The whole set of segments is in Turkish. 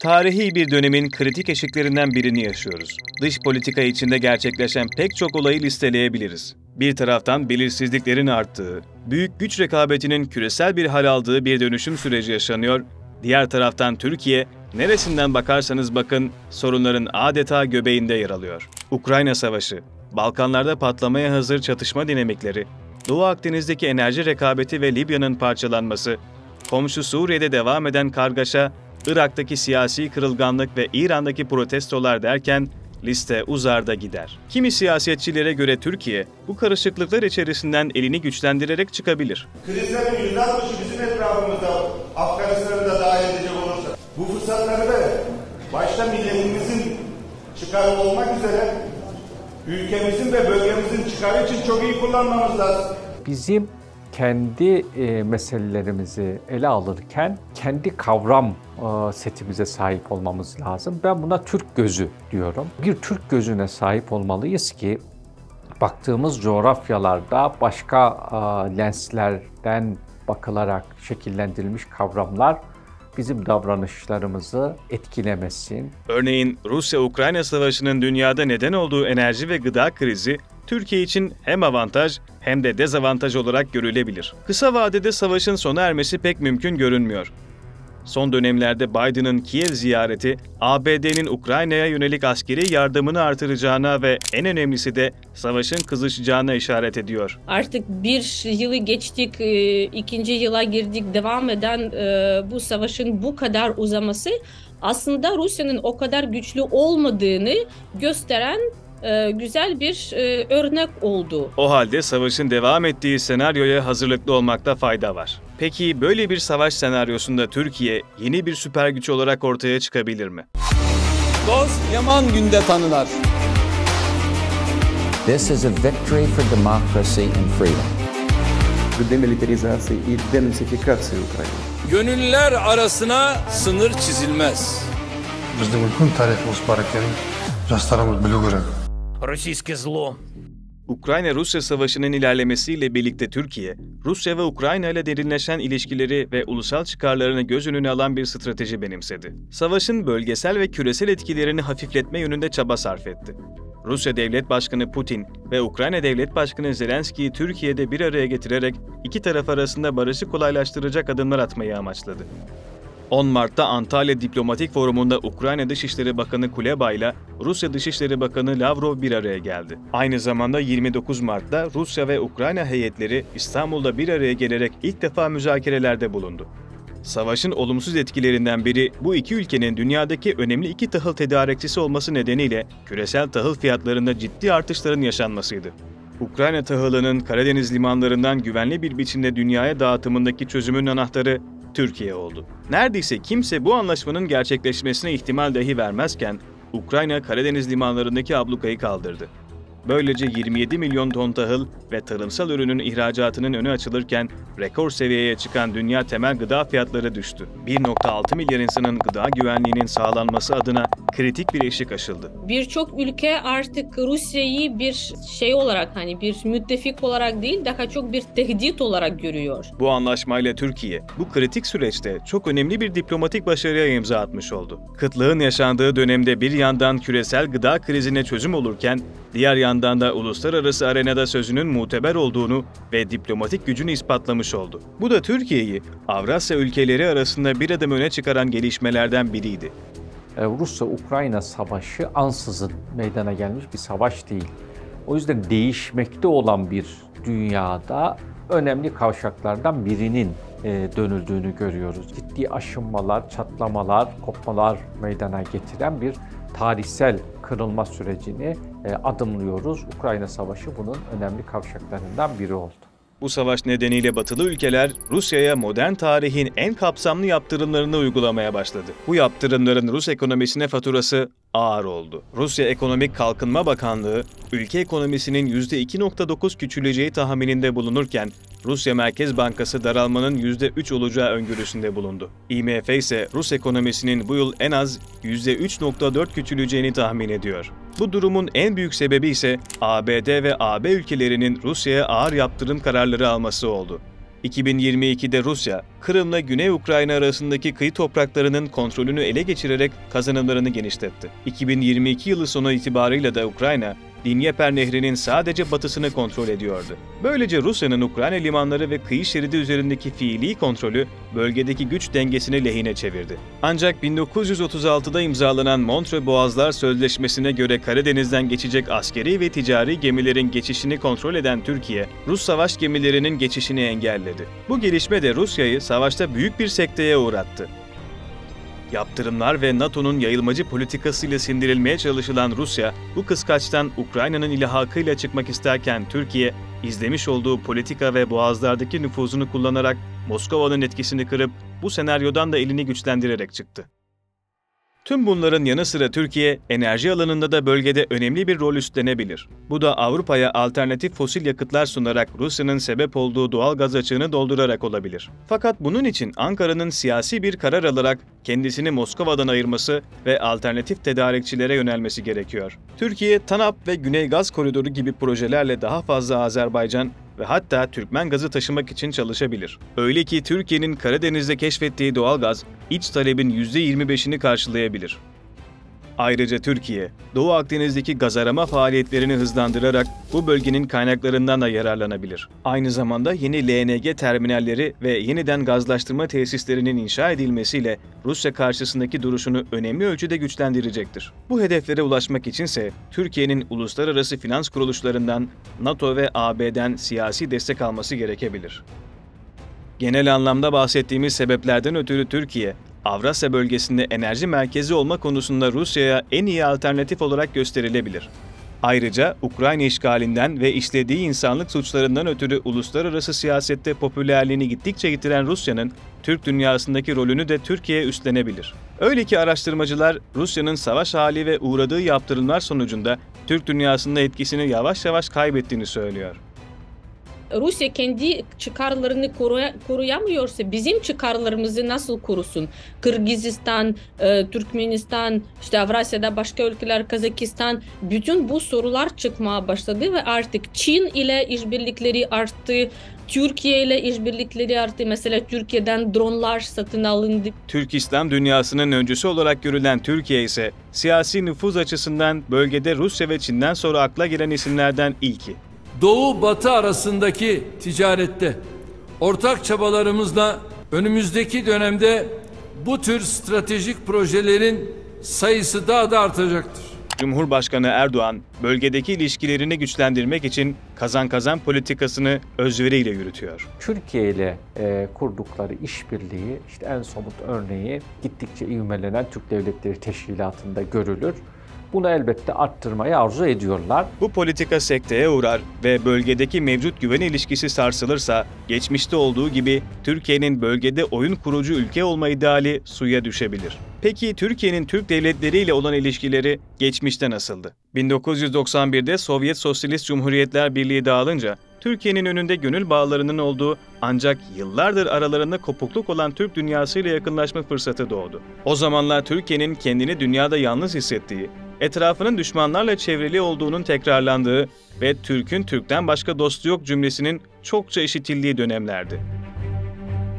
Tarihi bir dönemin kritik eşiklerinden birini yaşıyoruz. Dış politika içinde gerçekleşen pek çok olayı listeleyebiliriz. Bir taraftan belirsizliklerin arttığı, büyük güç rekabetinin küresel bir hal aldığı bir dönüşüm süreci yaşanıyor, diğer taraftan Türkiye, neresinden bakarsanız bakın sorunların adeta göbeğinde yer alıyor. Ukrayna Savaşı, Balkanlarda patlamaya hazır çatışma dinamikleri, Doğu Akdeniz'deki enerji rekabeti ve Libya'nın parçalanması, komşu Suriye'de devam eden kargaşa, Irak'taki siyasi kırılganlık ve İran'daki protestolar derken liste uzar da gider. Kimi siyasetçilere göre Türkiye bu karışıklıklar içerisinden elini güçlendirerek çıkabilir. Krizlerin %60'ı bizim etrafımızda, Afganistan'ı da dahil edecek olursa, bu fırsatları da başta milletimizin çıkarı olmak üzere ülkemizin ve bölgemizin çıkarı için çok iyi kullanmamız lazım. Bizim kendi e, meselelerimizi ele alırken kendi kavram e, setimize sahip olmamız lazım. Ben buna Türk gözü diyorum. Bir Türk gözüne sahip olmalıyız ki baktığımız coğrafyalarda başka e, lenslerden bakılarak şekillendirilmiş kavramlar bizim davranışlarımızı etkilemesin. Örneğin Rusya-Ukrayna savaşının dünyada neden olduğu enerji ve gıda krizi Türkiye için hem avantaj hem de dezavantaj olarak görülebilir. Kısa vadede savaşın sona ermesi pek mümkün görünmüyor. Son dönemlerde Biden'ın Kiev ziyareti, ABD'nin Ukrayna'ya yönelik askeri yardımını artıracağına ve en önemlisi de savaşın kızışacağına işaret ediyor. Artık bir yılı geçtik, e, ikinci yıla girdik, devam eden e, bu savaşın bu kadar uzaması aslında Rusya'nın o kadar güçlü olmadığını gösteren e, güzel bir örnek oldu. O halde savaşın devam ettiği senaryoya hazırlıklı olmakta fayda var. Peki böyle bir savaş senaryosunda Türkiye yeni bir süper güç olarak ortaya çıkabilir mi? Dost yaman günde tanınar. This is a victory for democracy and freedom. демилитаризации и денацификации Украины. Gönüller arasına sınır çizilmez. Біздің үлкен тарихымыз бар екенін жастарымыз білу керек. Российское зло Ukrayna-Rusya savaşının ilerlemesiyle birlikte Türkiye, Rusya ve Ukrayna ile derinleşen ilişkileri ve ulusal çıkarlarını göz önüne alan bir strateji benimsedi. Savaşın bölgesel ve küresel etkilerini hafifletme yönünde çaba sarf etti. Rusya Devlet Başkanı Putin ve Ukrayna Devlet Başkanı Zelenski'yi Türkiye'de bir araya getirerek iki taraf arasında barışı kolaylaştıracak adımlar atmayı amaçladı. 10 Mart'ta Antalya Diplomatik Forumu'nda Ukrayna Dışişleri Bakanı Kuleba ile Rusya Dışişleri Bakanı Lavrov bir araya geldi. Aynı zamanda 29 Mart'ta Rusya ve Ukrayna heyetleri İstanbul'da bir araya gelerek ilk defa müzakerelerde bulundu. Savaşın olumsuz etkilerinden biri bu iki ülkenin dünyadaki önemli iki tahıl tedarikçisi olması nedeniyle küresel tahıl fiyatlarında ciddi artışların yaşanmasıydı. Ukrayna tahılının Karadeniz limanlarından güvenli bir biçimde dünyaya dağıtımındaki çözümün anahtarı Türkiye oldu. Neredeyse kimse bu anlaşmanın gerçekleşmesine ihtimal dahi vermezken Ukrayna Karadeniz limanlarındaki ablukayı kaldırdı. Böylece 27 milyon ton tahıl ve tarımsal ürünün ihracatının önü açılırken rekor seviyeye çıkan dünya temel gıda fiyatları düştü. 1.6 milyar insanın gıda güvenliğinin sağlanması adına kritik bir eşik aşıldı. Birçok ülke artık Rusya'yı bir şey olarak hani bir müttefik olarak değil daha çok bir tehdit olarak görüyor. Bu anlaşmayla Türkiye bu kritik süreçte çok önemli bir diplomatik başarıya imza atmış oldu. Kıtlığın yaşandığı dönemde bir yandan küresel gıda krizine çözüm olurken diğer yandan da uluslararası arenada sözünün muteber olduğunu ve diplomatik gücünü ispatlamış oldu. Bu da Türkiye'yi Avrasya ülkeleri arasında bir adım öne çıkaran gelişmelerden biriydi. Rusya-Ukrayna savaşı ansızın meydana gelmiş bir savaş değil. O yüzden değişmekte olan bir dünyada önemli kavşaklardan birinin e, dönüldüğünü görüyoruz. Ciddi aşınmalar, çatlamalar, kopmalar meydana getiren bir tarihsel kırılma sürecini e, adımlıyoruz. Ukrayna Savaşı bunun önemli kavşaklarından biri oldu. Bu savaş nedeniyle batılı ülkeler Rusya'ya modern tarihin en kapsamlı yaptırımlarını uygulamaya başladı. Bu yaptırımların Rus ekonomisine faturası ağır oldu. Rusya Ekonomik Kalkınma Bakanlığı, ülke ekonomisinin %2.9 küçüleceği tahmininde bulunurken, Rusya Merkez Bankası daralmanın %3 olacağı öngörüsünde bulundu. IMF ise Rus ekonomisinin bu yıl en az %3.4 küçüleceğini tahmin ediyor. Bu durumun en büyük sebebi ise ABD ve AB ülkelerinin Rusya'ya ağır yaptırım kararları alması oldu. 2022'de Rusya, Kırım'la Güney Ukrayna arasındaki kıyı topraklarının kontrolünü ele geçirerek kazanımlarını genişletti. 2022 yılı sonu itibarıyla da Ukrayna, Dinyeper Nehri'nin sadece batısını kontrol ediyordu. Böylece Rusya'nın Ukrayna limanları ve kıyı şeridi üzerindeki fiili kontrolü bölgedeki güç dengesini lehine çevirdi. Ancak 1936'da imzalanan Montreux Boğazlar Sözleşmesi'ne göre Karadeniz'den geçecek askeri ve ticari gemilerin geçişini kontrol eden Türkiye, Rus savaş gemilerinin geçişini engelledi. Bu gelişme de Rusya'yı savaşta büyük bir sekteye uğrattı. Yaptırımlar ve NATO'nun yayılmacı politikasıyla sindirilmeye çalışılan Rusya, bu kıskaçtan Ukrayna'nın ilhakıyla çıkmak isterken Türkiye, izlemiş olduğu politika ve boğazlardaki nüfuzunu kullanarak Moskova'nın etkisini kırıp bu senaryodan da elini güçlendirerek çıktı. Tüm bunların yanı sıra Türkiye, enerji alanında da bölgede önemli bir rol üstlenebilir. Bu da Avrupa'ya alternatif fosil yakıtlar sunarak Rusya'nın sebep olduğu doğal gaz açığını doldurarak olabilir. Fakat bunun için Ankara'nın siyasi bir karar alarak kendisini Moskova'dan ayırması ve alternatif tedarikçilere yönelmesi gerekiyor. Türkiye, TANAP ve Güney Gaz Koridoru gibi projelerle daha fazla Azerbaycan ve hatta Türkmen gazı taşımak için çalışabilir. Öyle ki Türkiye'nin Karadeniz'de keşfettiği doğalgaz iç talebin %25'ini karşılayabilir. Ayrıca Türkiye, Doğu Akdeniz'deki gaz arama faaliyetlerini hızlandırarak bu bölgenin kaynaklarından da yararlanabilir. Aynı zamanda yeni LNG terminalleri ve yeniden gazlaştırma tesislerinin inşa edilmesiyle Rusya karşısındaki duruşunu önemli ölçüde güçlendirecektir. Bu hedeflere ulaşmak içinse Türkiye'nin uluslararası finans kuruluşlarından, NATO ve AB'den siyasi destek alması gerekebilir. Genel anlamda bahsettiğimiz sebeplerden ötürü Türkiye, Avrasya bölgesinde enerji merkezi olma konusunda Rusya'ya en iyi alternatif olarak gösterilebilir. Ayrıca Ukrayna işgalinden ve işlediği insanlık suçlarından ötürü uluslararası siyasette popülerliğini gittikçe yitiren Rusya'nın Türk dünyasındaki rolünü de Türkiye üstlenebilir. Öyle ki araştırmacılar Rusya'nın savaş hali ve uğradığı yaptırımlar sonucunda Türk dünyasında etkisini yavaş yavaş kaybettiğini söylüyor. Rusya kendi çıkarlarını koruya, koruyamıyorsa bizim çıkarlarımızı nasıl korusun? Kırgızistan, e, Türkmenistan, işte Avrasya'da başka ülkeler, Kazakistan bütün bu sorular çıkmaya başladı ve artık Çin ile işbirlikleri arttı. Türkiye ile işbirlikleri arttı. Mesela Türkiye'den dronlar satın alındı. Türk İslam dünyasının öncüsü olarak görülen Türkiye ise siyasi nüfuz açısından bölgede Rusya ve Çin'den sonra akla gelen isimlerden ilki. Doğu Batı arasındaki ticarette ortak çabalarımızla önümüzdeki dönemde bu tür stratejik projelerin sayısı daha da artacaktır. Cumhurbaşkanı Erdoğan, bölgedeki ilişkilerini güçlendirmek için kazan kazan politikasını özveriyle yürütüyor. Türkiye ile e, kurdukları işbirliği, işte en somut örneği gittikçe ivmelenen Türk Devletleri Teşkilatı'nda görülür. Bunu elbette arttırmayı arzu ediyorlar. Bu politika sekteye uğrar ve bölgedeki mevcut güven ilişkisi sarsılırsa, geçmişte olduğu gibi Türkiye'nin bölgede oyun kurucu ülke olma ideali suya düşebilir. Peki Türkiye'nin Türk devletleriyle olan ilişkileri geçmişte nasıldı? 1991'de Sovyet Sosyalist Cumhuriyetler Birliği dağılınca Türkiye'nin önünde gönül bağlarının olduğu ancak yıllardır aralarında kopukluk olan Türk dünyasıyla yakınlaşma fırsatı doğdu. O zamanlar Türkiye'nin kendini dünyada yalnız hissettiği, etrafının düşmanlarla çevrili olduğunun tekrarlandığı ve Türk'ün Türk'ten başka dostu yok cümlesinin çokça işitildiği dönemlerdi.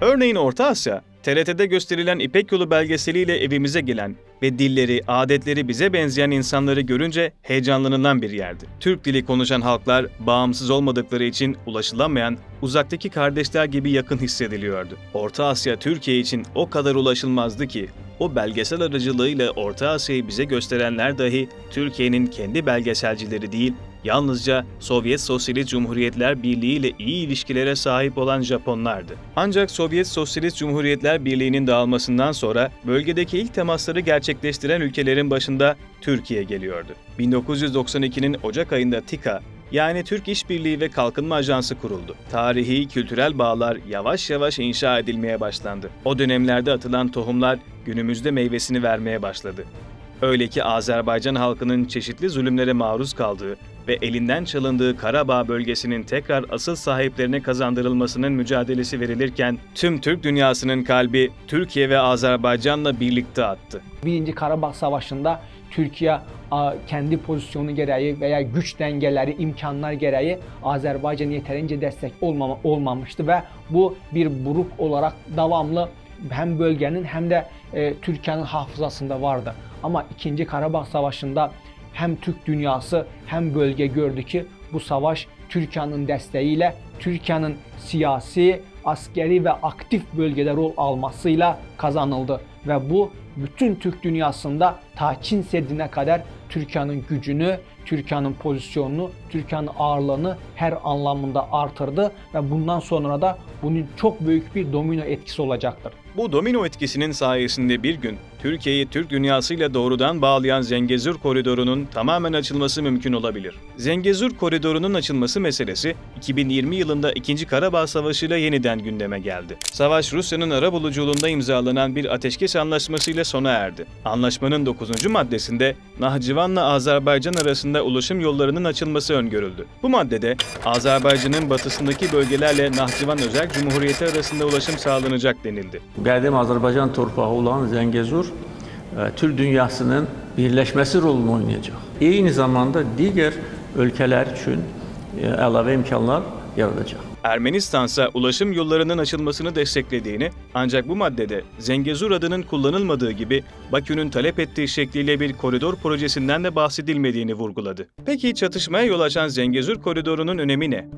Örneğin Orta Asya, TRT'de gösterilen İpek Yolu belgeseliyle evimize gelen ve dilleri, adetleri bize benzeyen insanları görünce heyecanlanılan bir yerdi. Türk dili konuşan halklar bağımsız olmadıkları için ulaşılamayan, uzaktaki kardeşler gibi yakın hissediliyordu. Orta Asya Türkiye için o kadar ulaşılmazdı ki o belgesel aracılığıyla Orta Asya'yı bize gösterenler dahi Türkiye'nin kendi belgeselcileri değil, yalnızca Sovyet Sosyalist Cumhuriyetler Birliği ile iyi ilişkilere sahip olan Japonlardı. Ancak Sovyet Sosyalist Cumhuriyetler Birliği'nin dağılmasından sonra bölgedeki ilk temasları gerçekleştiren ülkelerin başında Türkiye geliyordu. 1992'nin Ocak ayında TİKA, yani Türk İşbirliği ve Kalkınma Ajansı kuruldu. Tarihi, kültürel bağlar yavaş yavaş inşa edilmeye başlandı. O dönemlerde atılan tohumlar günümüzde meyvesini vermeye başladı. Öyle ki Azerbaycan halkının çeşitli zulümlere maruz kaldığı ve elinden çalındığı Karabağ bölgesinin tekrar asıl sahiplerine kazandırılmasının mücadelesi verilirken tüm Türk dünyasının kalbi Türkiye ve Azerbaycan'la birlikte attı. Birinci Karabağ Savaşı'nda Türkiye kendi pozisyonu gereği veya güç dengeleri, imkanlar gereği Azerbaycan yeterince destek olmama, olmamıştı ve bu bir buruk olarak devamlı hem bölgenin hem de e, Türkiye'nin hafızasında vardı. Ama 2. Karabağ Savaşı'nda hem Türk dünyası hem bölge gördü ki bu savaş Türkiye'nin desteğiyle Türkiye'nin siyasi, askeri ve aktif bölgede rol almasıyla kazanıldı ve bu bütün Türk dünyasında ta Çin Seddi'ne kadar Türkiye'nin gücünü, Türkiye'nin pozisyonunu, Türkiye'nin ağırlığını her anlamında artırdı ve bundan sonra da bunun çok büyük bir domino etkisi olacaktır. Bu domino etkisinin sayesinde bir gün Türkiye'yi Türk dünyasıyla doğrudan bağlayan Zengezur Koridoru'nun tamamen açılması mümkün olabilir. Zengezur Koridoru'nun açılması meselesi 2020 yılında 2. Karabağ Savaşı ile yeniden gündeme geldi. Savaş Rusya'nın arabuluculuğunda imzalanan bir ateşkes anlaşmasıyla sona erdi. Anlaşmanın 9. maddesinde Nahçıvan'la Azerbaycan arasında ulaşım yollarının açılması öngörüldü. Bu maddede Azerbaycan'ın batısındaki bölgelerle Nahçıvan Özel Cumhuriyeti arasında ulaşım sağlanacak denildi. Qədim Azərbaycan torpağı olan Zəngəzur Türk dünyasının birləşməsi rolunu oynayacaq. Eyni zamanda digər ölkələr üçün əlavə imkanlar yaradacaq. Ermenistan ise ulaşım yollarının açılmasını desteklediğini ancak bu maddede Zengezur adının kullanılmadığı gibi Bakü'nün talep ettiği şekliyle bir koridor projesinden de bahsedilmediğini vurguladı. Peki çatışmaya yol açan Zengezur koridorunun önemi ne?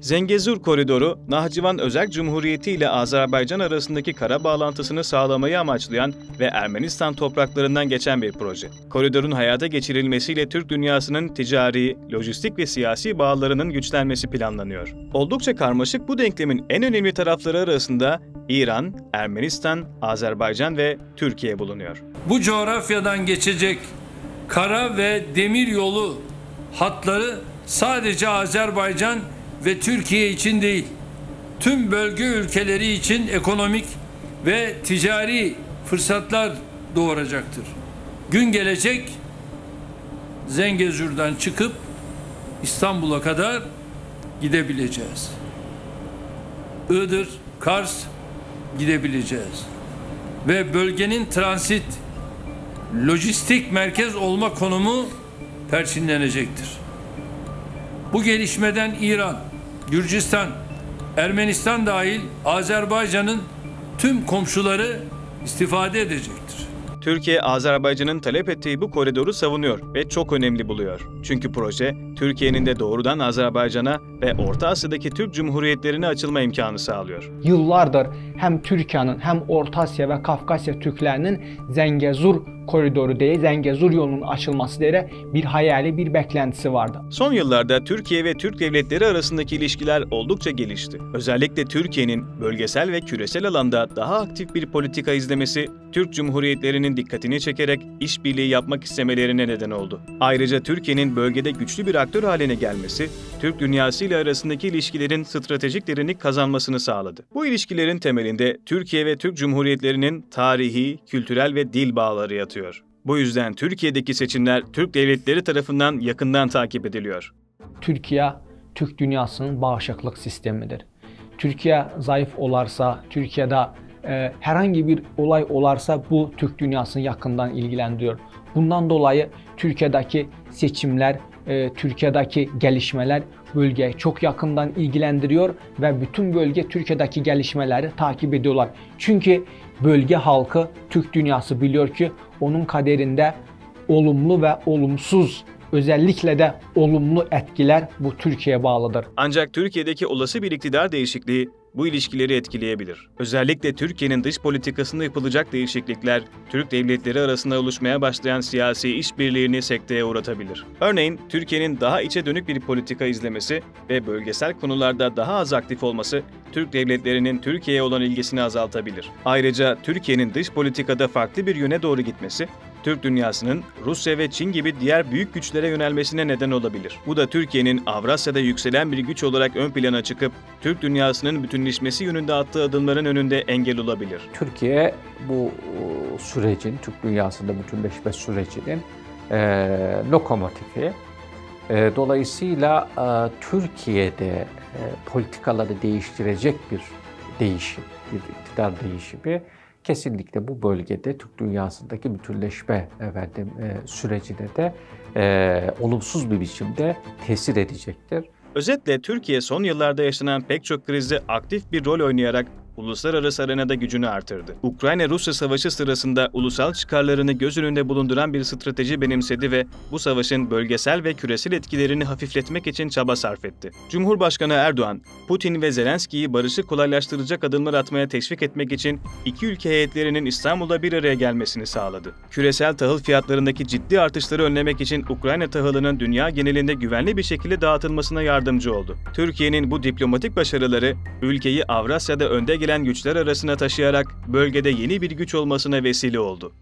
Zengezur Koridoru, Nahçıvan Özerk Cumhuriyeti ile Azerbaycan arasındaki kara bağlantısını sağlamayı amaçlayan ve Ermenistan topraklarından geçen bir proje. Koridorun hayata geçirilmesiyle Türk dünyasının ticari, lojistik ve siyasi bağlarının güçlenmesi planlanıyor. Oldukça karmaşık bu denklemin en önemli tarafları arasında İran, Ermenistan, Azerbaycan ve Türkiye bulunuyor. Bu coğrafyadan geçecek kara ve demir yolu hatları sadece Azerbaycan ve Türkiye için değil, tüm bölge ülkeleri için ekonomik ve ticari fırsatlar doğuracaktır. Gün gelecek Zengezur'dan çıkıp İstanbul'a kadar gidebileceğiz. Iğdır, Kars gidebileceğiz. Ve bölgenin transit lojistik merkez olma konumu perçinlenecektir. Bu gelişmeden İran, Gürcistan, Ermenistan dahil Azerbaycan'ın tüm komşuları istifade edecektir. Türkiye, Azerbaycan'ın talep ettiği bu koridoru savunuyor ve çok önemli buluyor. Çünkü proje, Türkiye'nin de doğrudan Azerbaycan'a ve Orta Asya'daki Türk Cumhuriyetlerine açılma imkanı sağlıyor. Yıllardır hem Türkiye'nin hem Orta Asya ve Kafkasya Türklerinin Zengezur koridoru diye Zengezur yolunun açılması diye bir hayali, bir beklentisi vardı. Son yıllarda Türkiye ve Türk devletleri arasındaki ilişkiler oldukça gelişti. Özellikle Türkiye'nin bölgesel ve küresel alanda daha aktif bir politika izlemesi Türk Cumhuriyetlerinin dikkatini çekerek işbirliği yapmak istemelerine neden oldu. Ayrıca Türkiye'nin bölgede güçlü bir aktör haline gelmesi, Türk dünyası ile arasındaki ilişkilerin stratejik derinlik kazanmasını sağladı. Bu ilişkilerin temelinde Türkiye ve Türk Cumhuriyetlerinin tarihi, kültürel ve dil bağları yatıyor. Bu yüzden Türkiye'deki seçimler Türk devletleri tarafından yakından takip ediliyor. Türkiye, Türk dünyasının bağışıklık sistemidir. Türkiye zayıf olarsa, Türkiye'de e, herhangi bir olay olarsa bu Türk dünyasını yakından ilgilendiriyor. Bundan dolayı Türkiye'deki seçimler, e, Türkiye'deki gelişmeler bölgeyi çok yakından ilgilendiriyor ve bütün bölge Türkiye'deki gelişmeleri takip ediyorlar. Çünkü bölge halkı, Türk dünyası biliyor ki onun kaderinde olumlu ve olumsuz özellikle de olumlu etkiler bu Türkiye'ye bağlıdır. Ancak Türkiye'deki olası bir iktidar değişikliği bu ilişkileri etkileyebilir. Özellikle Türkiye'nin dış politikasında yapılacak değişiklikler, Türk devletleri arasında oluşmaya başlayan siyasi işbirliğini sekteye uğratabilir. Örneğin, Türkiye'nin daha içe dönük bir politika izlemesi ve bölgesel konularda daha az aktif olması, Türk devletlerinin Türkiye'ye olan ilgisini azaltabilir. Ayrıca Türkiye'nin dış politikada farklı bir yöne doğru gitmesi, Türk dünyasının Rusya ve Çin gibi diğer büyük güçlere yönelmesine neden olabilir. Bu da Türkiye'nin Avrasya'da yükselen bir güç olarak ön plana çıkıp Türk dünyasının bütünleşmesi yönünde attığı adımların önünde engel olabilir. Türkiye bu sürecin, Türk dünyasında bütünleşme sürecinin e, lokomotifi E, dolayısıyla e, Türkiye'de e, politikaları değiştirecek bir değişim, bir iktidar değişimi kesinlikle bu bölgede Türk dünyasındaki bütünleşme efendim, e, sürecine de e, olumsuz bir biçimde tesir edecektir. Özetle Türkiye son yıllarda yaşanan pek çok krizde aktif bir rol oynayarak uluslararası arenada gücünü artırdı. Ukrayna-Rusya savaşı sırasında ulusal çıkarlarını göz önünde bulunduran bir strateji benimsedi ve bu savaşın bölgesel ve küresel etkilerini hafifletmek için çaba sarf etti. Cumhurbaşkanı Erdoğan, Putin ve Zelenski'yi barışı kolaylaştıracak adımlar atmaya teşvik etmek için iki ülke heyetlerinin İstanbul'da bir araya gelmesini sağladı. Küresel tahıl fiyatlarındaki ciddi artışları önlemek için Ukrayna tahılının dünya genelinde güvenli bir şekilde dağıtılmasına yardımcı oldu. Türkiye'nin bu diplomatik başarıları ülkeyi Avrasya'da önde gelen güçler arasına taşıyarak bölgede yeni bir güç olmasına vesile oldu.